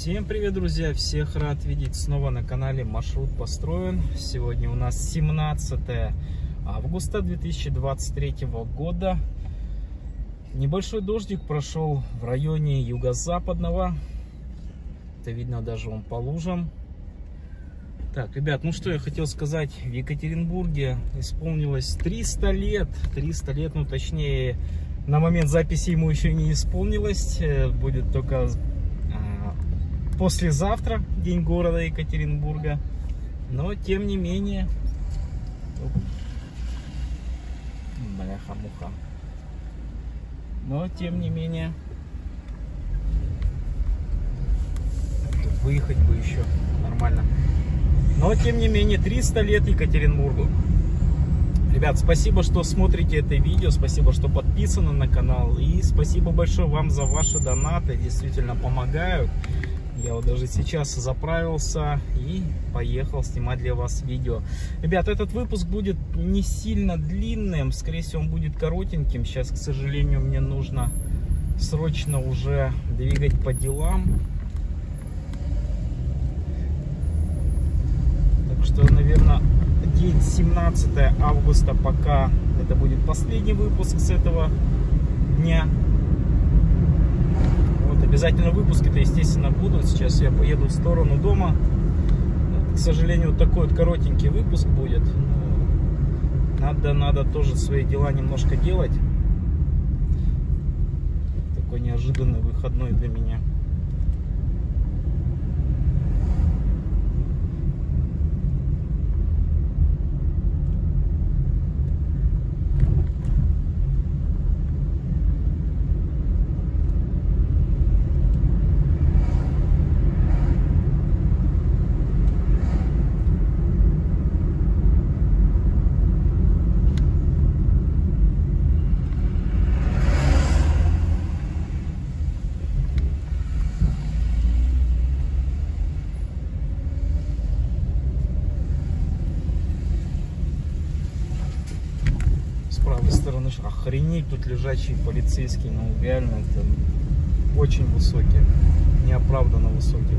Всем привет, друзья! Всех рад видеть снова на канале Маршрут построен. Сегодня у нас 17 августа 2023 года. Небольшой дождик прошел в районе юго-западного. Это видно даже он по лужам. Так, ребят, ну что я хотел сказать. В Екатеринбурге исполнилось 300 лет. 300 лет, ну точнее, на момент записи ему еще не исполнилось. Э, будет только послезавтра, день города Екатеринбурга. Но, тем не менее... Бляха-муха. Но, тем не менее... Выехать бы еще нормально. Но, тем не менее, 300 лет Екатеринбургу. Ребят, спасибо, что смотрите это видео, спасибо, что подписаны на канал. И спасибо большое вам за ваши донаты, действительно помогают. Я вот даже сейчас заправился и поехал снимать для вас видео. Ребят, этот выпуск будет не сильно длинным, скорее всего он будет коротеньким. Сейчас, к сожалению, мне нужно срочно уже двигать по делам. что, наверное, день 17 августа пока это будет последний выпуск с этого дня. Обязательно выпуски-то, естественно, будут. Сейчас я поеду в сторону дома. К сожалению, такой вот коротенький выпуск будет. Надо, надо тоже свои дела немножко делать. Такой неожиданный выходной для меня. Охренеть тут лежачие полицейские, ну реально это очень высокие, неоправданно высокие.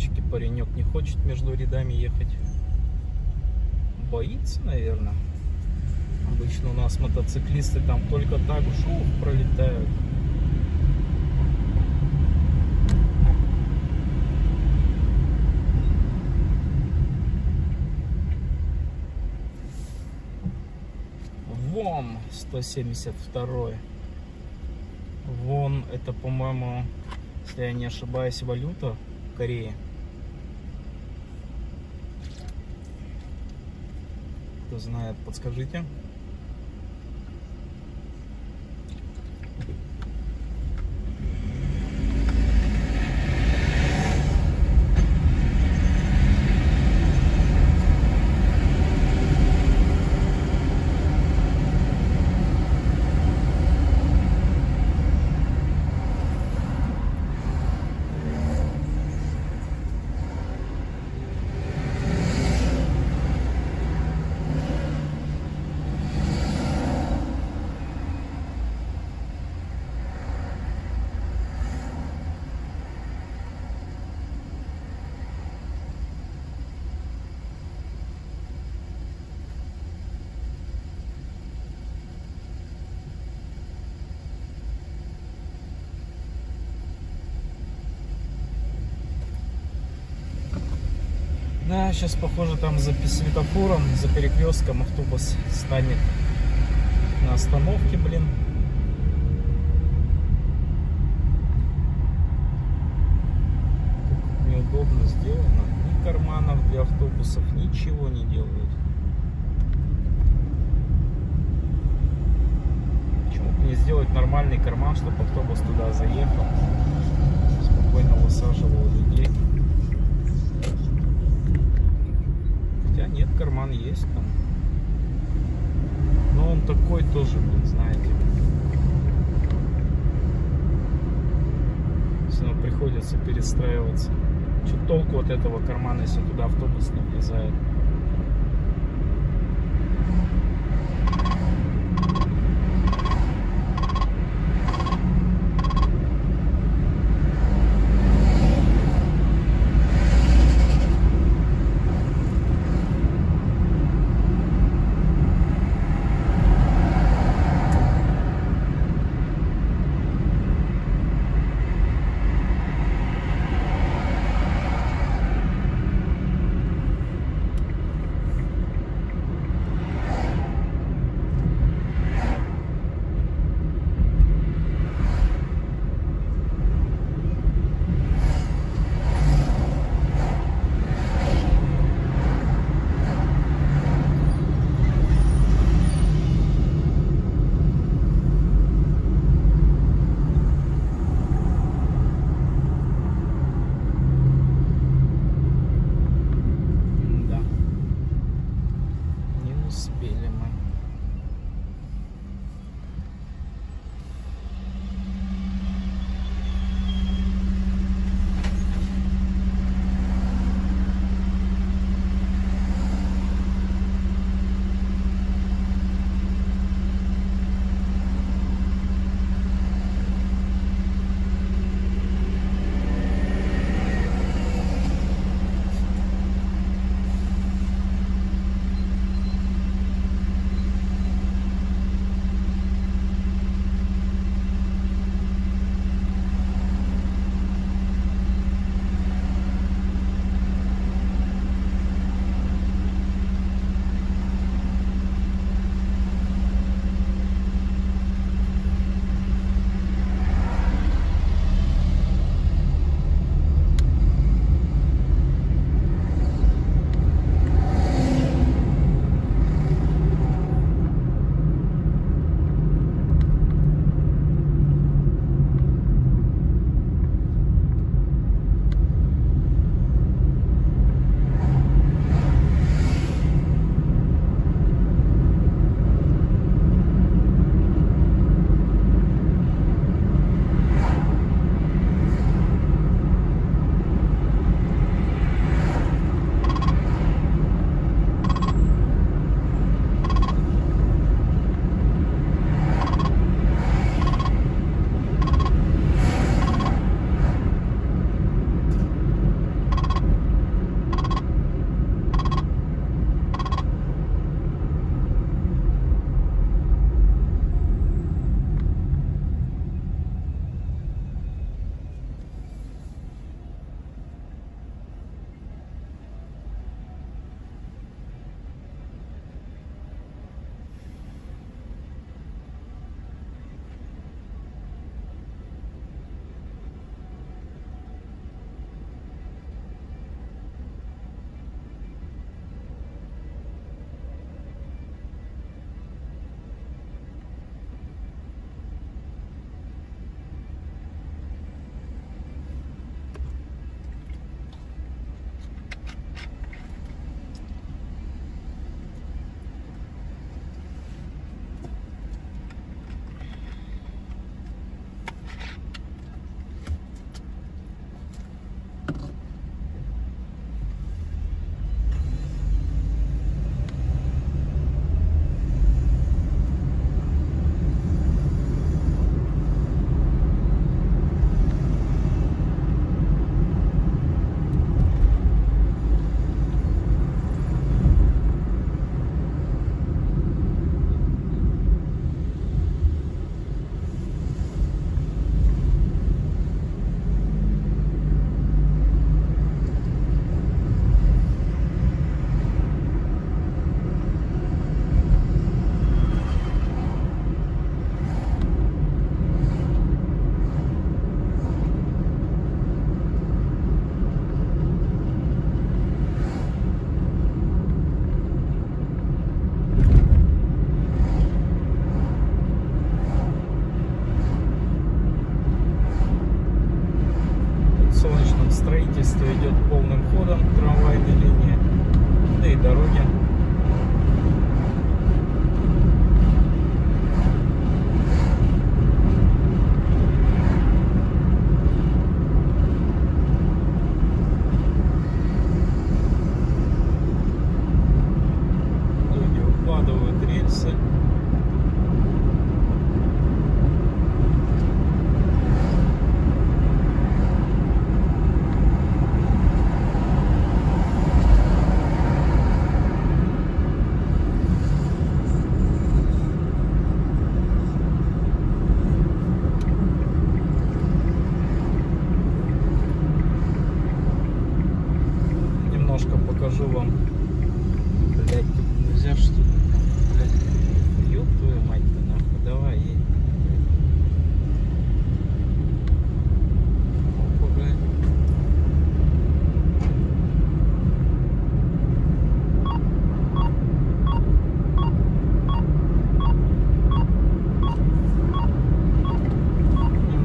Тырчике паренек не хочет между рядами ехать. Боится, наверное. Обычно у нас мотоциклисты там только так шух пролетают. Вон 172 Вон это, по-моему, если я не ошибаюсь, валюта в Кто знает, подскажите. Да, сейчас, похоже, там за светофором, за перекрестком автобус станет на остановке, блин. Как неудобно сделано. Ни карманов для автобусов, ничего не делают. Почему бы не сделать нормальный карман, чтобы автобус туда заехал, спокойно высаживал людей. Карман есть там. Но он такой тоже, блин, знаете. Все равно приходится перестраиваться. Что толку от этого кармана, если туда автобус не влезает?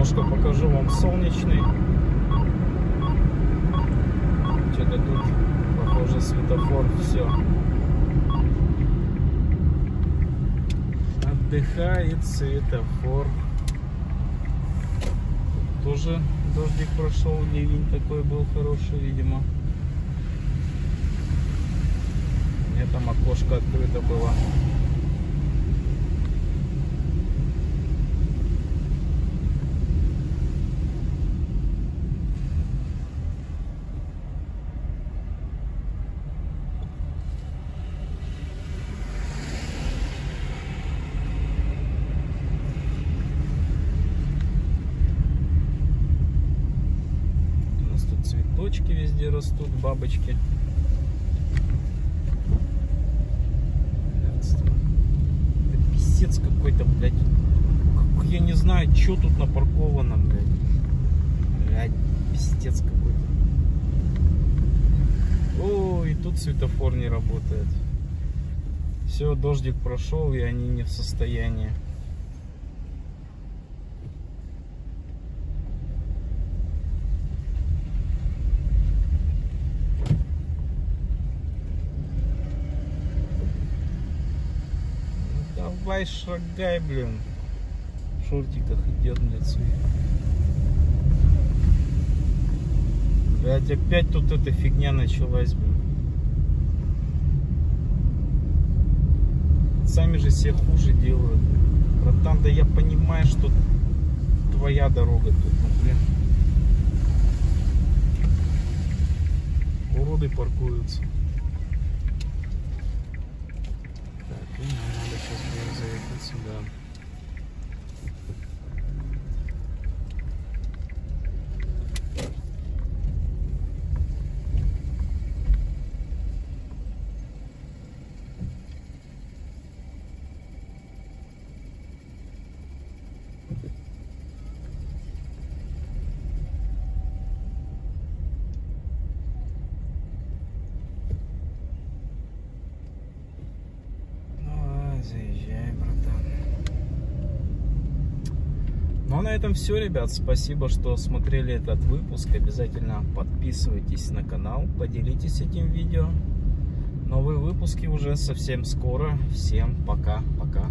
Немножко покажу вам солнечный. Что-то тут, похоже, светофор, все. Отдыхает светофор. Тоже дождик прошел, ливень такой был хороший, видимо. У меня там окошко открыто было. У нас тут цветочки везде растут, бабочки. Да писец какой-то, блядь. Я не знаю, что тут напарковано, блядь. Блядь, пиздец какой-то. О, и тут светофор не работает. Все, дождик прошел, и они не в состоянии. Ну, Давай шагай, блин. В шортиках идет, блядь, своих. Блядь, опять тут эта фигня началась, блин. Сами же себе хуже делают. Братан, да я понимаю, что твоя дорога тут, ну, блин. Уроды паркуются. Так, и надо сейчас блин, заехать сюда. Давай, заезжай, братан. Ну на этом все, ребят. Спасибо, что смотрели этот выпуск. Обязательно подписывайтесь на канал, поделитесь этим видео. Новые выпуски уже совсем скоро. Всем пока-пока.